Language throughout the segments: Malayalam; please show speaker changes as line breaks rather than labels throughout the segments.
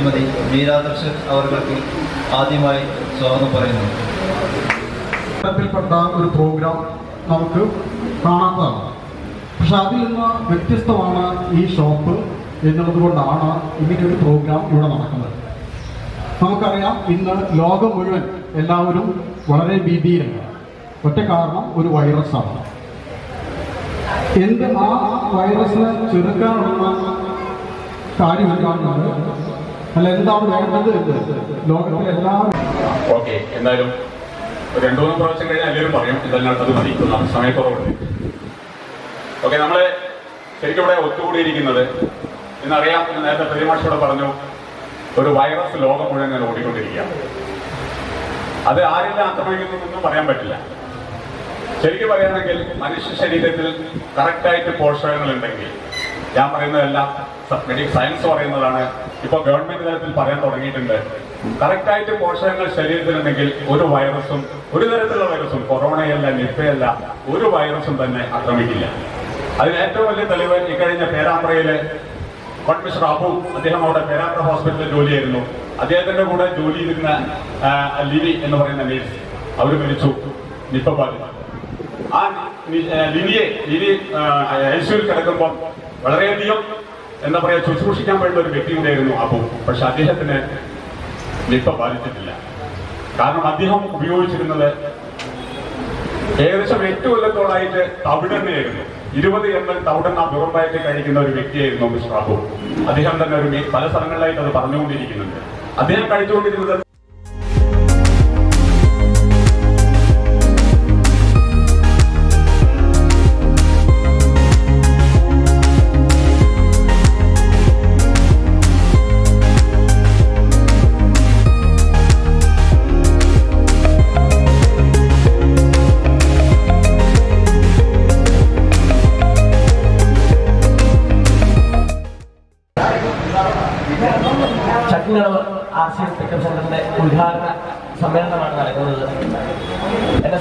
ശ്രീമതി മീരാദർശൻ അവർക്ക് ആദ്യമായി സ്വാഗതം പറയുന്നു.
പ്പെട്ട ഒരു പ്രോഗ്രാം നമുക്ക് കാണാത്തതാണ്. പക്ഷെ അതിൽ നിന്ന് വ്യത്യസ്തമാണ് ഈ ഷോപ്പ് എന്നുള്ളത് കൊണ്ടാണ് ഇങ്ങനെയൊരു പ്രോഗ്രാം ഇവിടെ നടക്കുന്നത്. നമുക്കറിയാം ഇന്ന് ലോകം മുഴുവൻ എല്ലാവരും വളരെ ഭീതിയിലാണ്. ഒറ്റ കാരണം ഒരു വൈറസാണ് എന്ത് ആ വൈറസിനെ ചെറുക്കാനുള്ള കാര്യം അല്ല എന്താണ് വേണ്ടത് ലോകത്തിലെ എല്ലാവരും
ഓക്കെ എന്തായാലും രണ്ടു മൂന്ന് പ്രാവശ്യം കഴിഞ്ഞാൽ എല്ലാവരും പറയും ഇതെല്ലാം അത് മതി സമയക്കുറവുണ്ട്. ഓക്കെ നമ്മൾ ശരിക്കും ഇവിടെ ഒത്തുകൂടിയിരിക്കുന്നത് ഇന്നറിയാം ഇന്ന് നേരത്തെ പെരുമാഷോട് പറഞ്ഞു ഒരു വൈറസ് ലോകം മുഴുവൻ ഞാൻ ഓടിക്കൊണ്ടിരിക്കുകയാണ്. അത് ആരെല്ലാം ആക്രമിക്കുന്നതെന്നും പറയാൻ പറ്റില്ല. ശരിക്കും പറയുകയാണെങ്കിൽ മനുഷ്യ ശരീരത്തിൽ കറക്റ്റായിട്ട് പോഷകങ്ങൾ ഉണ്ടെങ്കിൽ ഞാൻ പറയുന്നതെല്ലാം മെഡിക്കൽ സയൻസ് പറയുന്നതാണ് ഇപ്പൊ ഗവൺമെന്റ് തലത്തിൽ പറയാൻ തുടങ്ങിയിട്ടുണ്ട്. കറക്റ്റായിട്ട് പോഷകങ്ങൾ ശരീരത്തിലുണ്ടെങ്കിൽ ഒരു വൈറസും ഒരു തരത്തിലുള്ള വൈറസും കൊറോണയല്ല നിപ്പയല്ല ഒരു വൈറസും തന്നെ ആക്രമിക്കില്ല. അതിന് ഏറ്റവും വലിയ തെളിവ് ഇക്കഴിഞ്ഞ പേരാമ്പ്രയിലെ കോൺമിസ്റ്റർ അബു അദ്ദേഹം അവിടെ പേരാമ്പ്ര ഹോസ്പിറ്റലിൽ ജോലി ജോലിയായിരുന്നു. അദ്ദേഹത്തിന്റെ കൂടെ ജോലി ചെയ്തിരുന്ന ലിനി എന്ന് പറയുന്ന നേഴ്സ് അവർ മരിച്ചു. നിപ്പ ബാധിച്ചു ആ ലിനിയെ ലിനി ഐസിയുവിൽ കിടക്കുമ്പോൾ വളരെയധികം എന്താ പറയാ ശുശ്രൂഷിക്കാൻ വേണ്ട ഒരു വ്യക്തി ഉണ്ടായിരുന്നു അപ്പു പക്ഷെ അദ്ദേഹത്തിന് നിപ്പ ബാധിച്ചിട്ടില്ല. കാരണം അദ്ദേഹം ഉപയോഗിച്ചിരുന്നത് ഏകദേശം എട്ട് കൊല്ലത്തോളായിട്ട് തവിടെണ്ണയായിരുന്നു ഇരുപത് എം എൽ തവിടെണ്ണ വെറുമ്പായിട്ട് കഴിക്കുന്ന ഒരു വ്യക്തിയായിരുന്നു മിസ്റ്റർ അബു. അദ്ദേഹം തന്നെ ഒരു പല സ്ഥലങ്ങളിലായിട്ട് അത് പറഞ്ഞുകൊണ്ടിരിക്കുന്നുണ്ട്. അദ്ദേഹം കഴിച്ചുകൊണ്ടിരുന്നത്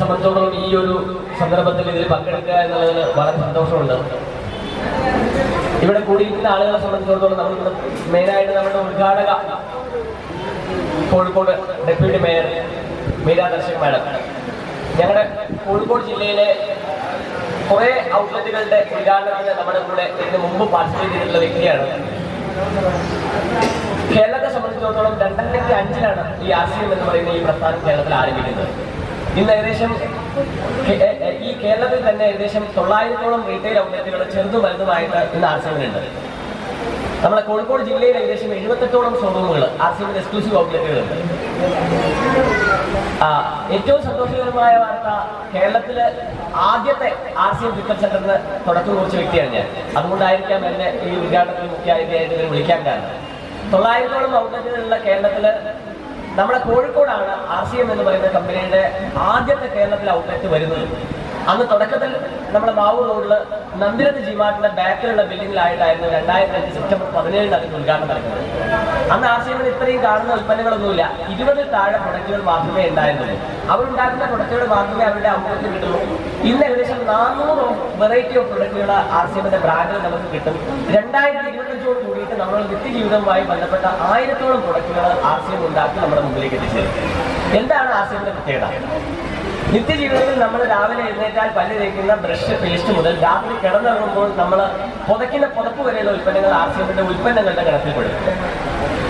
എന്നെ സംബന്ധിച്ചിടത്തോളം ഈ ഒരു സന്ദർഭത്തിൽ ഇതിൽ പങ്കെടുക്കുക എന്നുള്ളതിൽ വളരെ സന്തോഷമുണ്ട്. ഇവിടെ കൂടിയിരിക്കുന്ന ആളുകളെ സംബന്ധിച്ചിടത്തോളം നമ്മൾ മെയിനായിട്ട് നമ്മുടെ ഉദ്ഘാടക Kozhikode deputy mayor Meera madam. ഞങ്ങളുടെ കോഴിക്കോട് ജില്ലയിലെ കുറെ ഔട്ട്ലെറ്റുകളുടെ ഉദ്ഘാടനത്തിന് നമ്മുടെ കൂടെ ഇതിന് മുമ്പ് പാർട്ടിസിപ്പേറ്റ് ചെയ്തിട്ടുള്ള വ്യക്തിയാണ്. കേരളത്തെ സംബന്ധിച്ചിടത്തോളം രണ്ടായിരത്തി അഞ്ചിലാണ് ഈ എം എന്ന് പറയുന്ന ഈ പ്രസ്ഥാനം കേരളത്തിൽ ആരംഭിക്കുന്നത്. ഇന്ന് ഏകദേശം ഈ കേരളത്തിൽ തന്നെ ഏകദേശം തൊള്ളായിരത്തോളം റീറ്റെയിൽ ഔട്ട്ലെറ്റുകൾ ചെറുതും വലുതുമായിട്ട് ഇന്ന് ആർ നമ്മുടെ കോഴിക്കോട് ജില്ലയിൽ ഏകദേശം എഴുപത്തെട്ടോളം ഷോറൂമുകൾ ആർ എക്സ്ക്ലൂസീവ് ഔട്ട്ലെറ്റുകളുണ്ട് ഏറ്റവും സന്തോഷകരമായ വാർത്ത കേരളത്തിലെ ആദ്യത്തെ ആർ സി എം ഫിക്കൽ സെന്ററിന് തുടക്കം കുറിച്ച വ്യക്തിയാണ് ഞാൻ. അതുകൊണ്ടായിരിക്കാം എന്നെ ഈ ഉദ്ഘാടനത്തിൽ മുഖ്യ അതിഥിയായിട്ട് വിളിക്കാൻ കാരണം. തൊള്ളായിരത്തോളം ഔട്ട്ലെറ്റുകളുള്ള കേരളത്തിൽ നമ്മുടെ കോഴിക്കോടാണ് ആർ സി എം എന്ന് പറയുന്ന കമ്പനിയുടെ ആദ്യത്തെ കേരളത്തിലെ ഔട്ട്ലെറ്റ് വരുന്നത്. അന്ന് തുടക്കത്തിൽ നമ്മുടെ മാവൂർ റോഡിൽ നന്ദിരത്ത് ജിമാർട്ടിന്റെ ബാക്കിലുള്ള ബിൽഡിംഗിലായിട്ടായിരുന്നു രണ്ടായിരത്തി അഞ്ച് സെപ്റ്റംബർ പതിനേഴിന് അതിന്റെ ഉദ്ഘാടനം നടക്കുന്നത്. അന്ന് ആർ സി എമ്മിന് ഇത്രയും കാണുന്ന ഉൽപ്പന്നങ്ങളൊന്നുമില്ല. ഇരുപതിൽ താഴെ പ്രൊഡക്റ്റുകൾ മാത്രമേ ഉണ്ടായിരുന്നുള്ളൂ. അവരുണ്ടാക്കുന്ന പ്രൊഡക്റ്റുകൾ മാത്രമേ അവരുടെ ഔട്ട്ലെറ്റ് കിട്ടുള്ളൂ. ഇന്ന് ഏകദേശം നാനൂറ് വെറൈറ്റി ഓഫ് പ്രൊഡക്റ്റുകൾ ആർ സി എമ്മിന്റെ ബ്രാൻഡിൽ നമുക്ക് കിട്ടും. രണ്ടായിരത്തി ഇരുപത്തഞ്ചോട് കൂടിയിട്ട് നമ്മൾ നിത്യജീവിതവുമായി ബന്ധപ്പെട്ട ആയിരത്തോളം പ്രൊഡക്റ്റുകൾ ആർ സി എം ഉണ്ടാക്കി നമ്മുടെ മുമ്പിലേക്ക് എത്തിച്ചേരും എന്താണ് ആർ സി എമ്മിന്റെ പ്രത്യേകത? നിത്യജീവിതത്തിൽ നമ്മൾ രാവിലെ എഴുന്നേറ്റാൽ പല്ല് തേക്കുന്ന ബ്രഷ് പേസ്റ്റ് മുതൽ രാത്രി കിടന്നിറങ്ങുമ്പോൾ നമ്മൾ പുതയ്ക്കുന്ന പുതപ്പ് വരെയുള്ള ഉൽപ്പന്നങ്ങൾ ആർ സി എമ്മിന്റെ ഉൽപ്പന്നങ്ങളുടെ കണക്കിൽപ്പെടും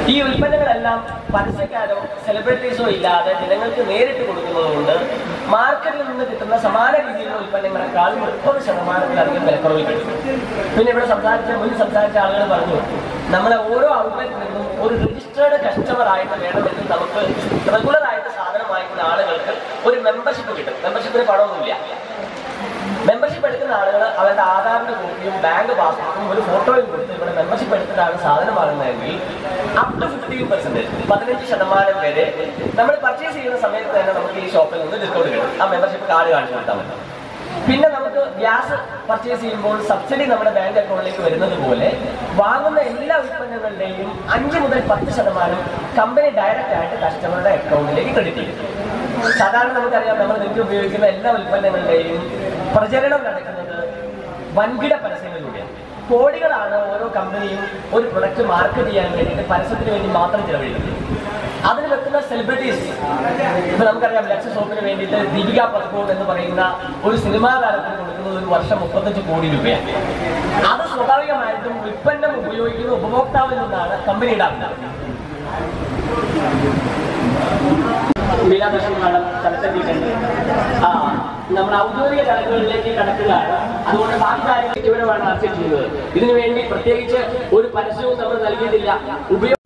ഈ ഉൽപ്പന്നങ്ങളെല്ലാം പരസ്യക്കാരോ സെലിബ്രിറ്റീസോ ഇല്ലാതെ ജനങ്ങൾക്ക് നേരിട്ട് കൊടുക്കുന്നതുകൊണ്ട് മാർക്കറ്റിൽ നിന്ന് കിട്ടുന്ന സമാന രീതിയിലുള്ള ഉൽപ്പന്നങ്ങളെക്കാൾ മുപ്പത് ശതമാനത്തിലധികം വിലക്കുറവിൽ കിട്ടും. പിന്നെ ഇവിടെ സംസാരിച്ച മുൻ സംസാരിച്ച ആളുകൾ പറഞ്ഞു നമ്മളെ ഓരോ ഔട്ട്ലെറ്റിൽ നിന്നും ഒരു രജിസ്റ്റേർഡ് കസ്റ്റമർ ആയിട്ട് വേണമെങ്കിൽ നമുക്ക് റെഗുലർ ആയിട്ട് സാധനം വാങ്ങിക്കുന്ന ആളുകൾക്ക് ഒരു മെമ്പർഷിപ്പ് കിട്ടും. മെമ്പർഷിപ്പിന് പണമൊന്നുമില്ല. മെമ്പർഷിപ്പ് എടുക്കുന്ന ആളുകൾ അവരുടെ ആധാറിന്റെ കോപ്പിയും ബാങ്ക് പാസ്ബുക്കും ഒരു ഫോട്ടോയും കൊടുത്ത് ഇവിടെ മെമ്പർഷിപ്പ് എടുത്തിട്ടാണ് സാധനം വാങ്ങുന്നതെങ്കിൽ അപ് ടു ഫിഫ്റ്റീൻ പെർസെന്റേജ് പതിനഞ്ച് ശതമാനം വരെ നമ്മൾ പർച്ചേസ് ചെയ്യുന്ന സമയത്ത് തന്നെ നമുക്ക് ഈ ഷോപ്പിൽ നിന്ന് ഡിസ്കൗണ്ട് കിട്ടും. ആ മെമ്പർഷിപ്പ് കാർഡ് കാണിച്ചു കൊടുത്താൽ മതി. പിന്നെ നമുക്ക് ഗ്യാസ് പർച്ചേസ് ചെയ്യുമ്പോൾ സബ്സിഡി നമ്മുടെ ബാങ്ക് അക്കൗണ്ടിലേക്ക് വരുന്നത് പോലെ വാങ്ങുന്ന എല്ലാ ഉൽപ്പന്നങ്ങളുടെയും അഞ്ച് മുതൽ പത്ത് ശതമാനം കമ്പനി ഡയറക്റ്റ് ആയിട്ട് കസ്റ്റമറുടെ അക്കൗണ്ടിലേക്ക് ക്രെഡിറ്റ് ചെയ്യും. സാധാരണ നമുക്കറിയാം നമ്മൾ നിത്യം ഉപയോഗിക്കുന്ന എല്ലാ ഉൽപ്പന്നങ്ങളുടെയും പ്രചരണം നടക്കുന്നത് വൻകിട പരസ്യങ്ങളിലൂടെയാണ്. കോടികളാണ് ഓരോ കമ്പനിയും ഒരു പ്രൊഡക്റ്റ് മാർക്കറ്റ് ചെയ്യാൻ വേണ്ടിയിട്ട് പരസ്യത്തിന് വേണ്ടി മാത്രം ചെലവഴിക്കുന്നത്. അതിന് വെക്കുന്ന സെലിബ്രിറ്റീസ് ഇപ്പൊ നമുക്കറിയാം ലക്ഷ സോപ്പിന് വേണ്ടിയിട്ട് ദീപിക പത്കോൺ എന്ന് പറയുന്ന ഒരു സിനിമാ താരത്തിന് കൊടുക്കുന്നത് ഒരു വർഷം മുപ്പത്തഞ്ച് കോടി രൂപയാണ്. അത് സ്വാഭാവികമായിട്ടും ഉൽപ്പന്നം ഉപയോഗിക്കുന്ന ഉപഭോക്താവിൽ നിന്നാണ് കമ്പനി ആ നമ്മുടെ ഔദ്യോഗിക കണക്കുകളിലേക്ക് കടക്കുകയാണ്. അതുകൊണ്ട് ബാക്കി കാര്യങ്ങൾ വിവരമാണ് ആർച്ച ചെയ്യുന്നത്. ഇതിനു വേണ്ടി പ്രത്യേകിച്ച് ഒരു പരസ്യവും നമ്മൾ നൽകിയിട്ടില്ല. ഉപയോഗ